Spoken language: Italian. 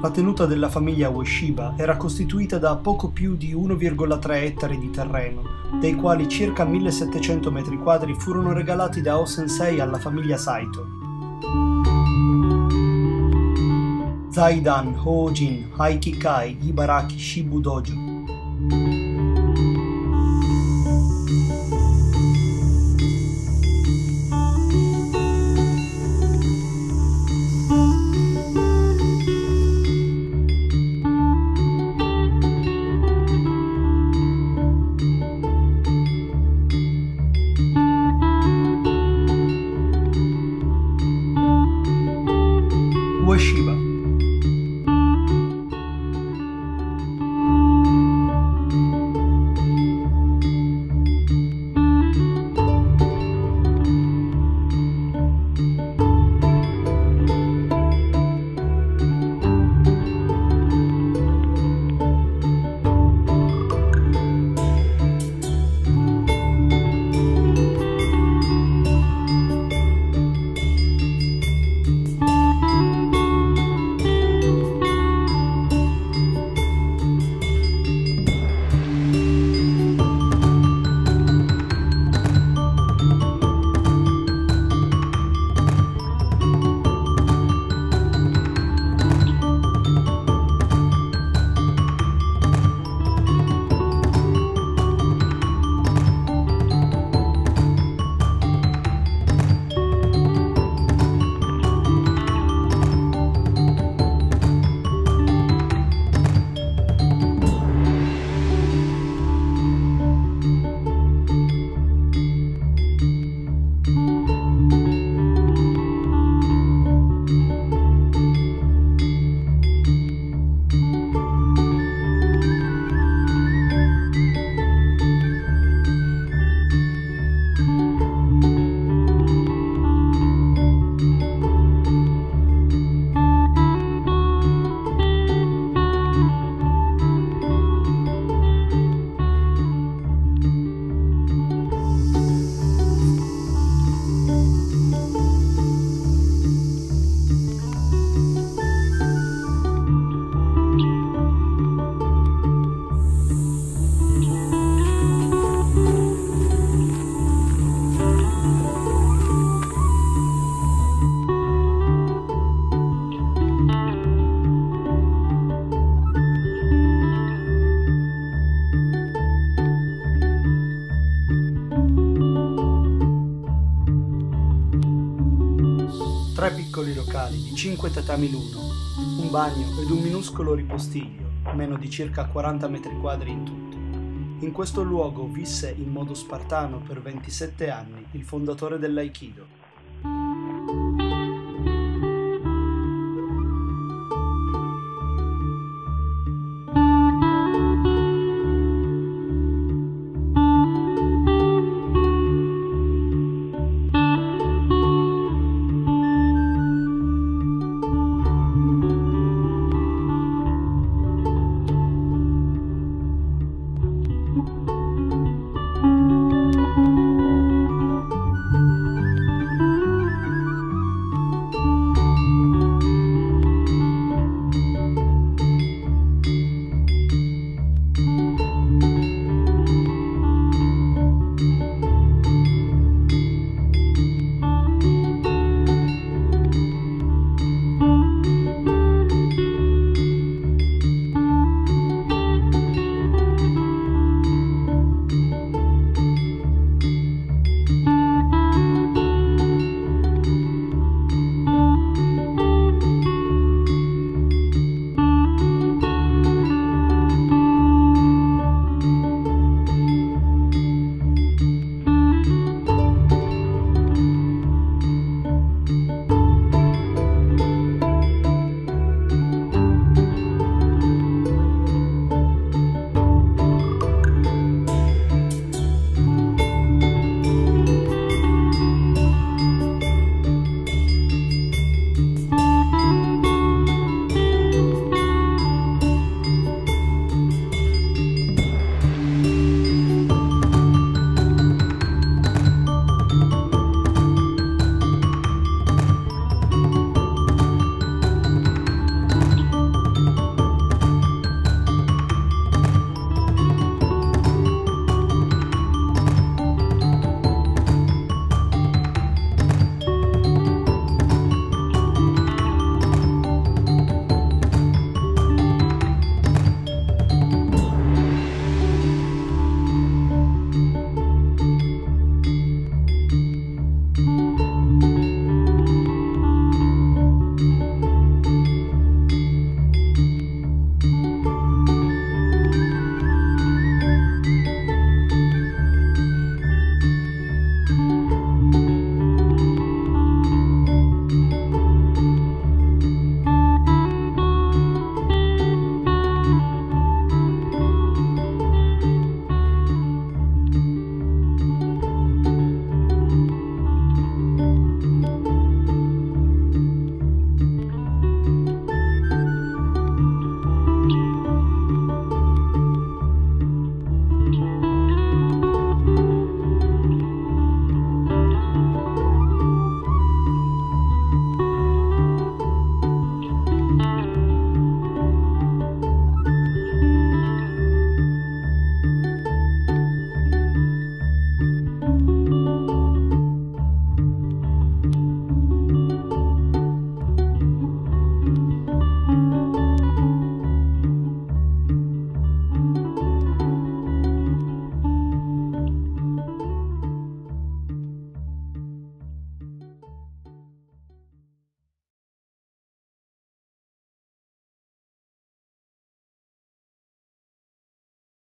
La tenuta della famiglia Ueshiba era costituita da poco più di 1,3 ettari di terreno, dei quali circa 1700 metri quadri furono regalati da O-sensei alla famiglia Saito. Zaidan, Houjin, Haikikai, Ibaraki, Shibu Dojo. Ueshiba. Piccoli locali di 5 tatami l'uno, un bagno ed un minuscolo ripostiglio, meno di circa 40 metri quadri in tutto. In questo luogo visse in modo spartano per 27 anni il fondatore dell'Aikido,